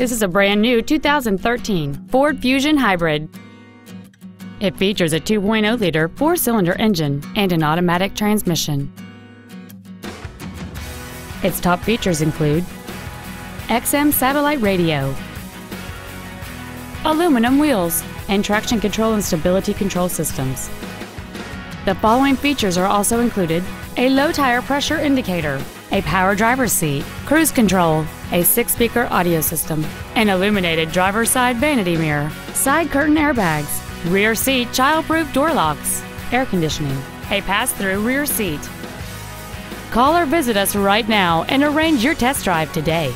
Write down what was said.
This is a brand new 2013 Ford Fusion Hybrid. It features a 2.0-liter four-cylinder engine and an automatic transmission. Its top features include XM satellite radio, aluminum wheels, and traction control and stability control systems. The following features are also included a low tire pressure indicator, a power driver's seat, cruise control, a six speaker audio system, an illuminated driver's side vanity mirror, side curtain airbags, rear seat child proof door locks, air conditioning, a pass through rear seat. Call or visit us right now and arrange your test drive today.